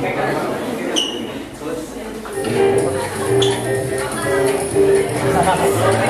Thank you.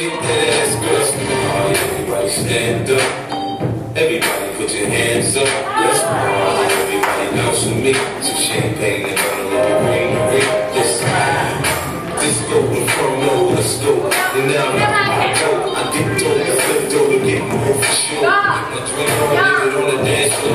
Shake that ass, everybody stand up. Everybody put your hands up. Let's party! everybody bounce with me. Some champagne and a little green grape. Let's Disco inferno, let's go. And now I go, I get told, I flip over, get more for sure. Get my drink on, get it on the dance floor.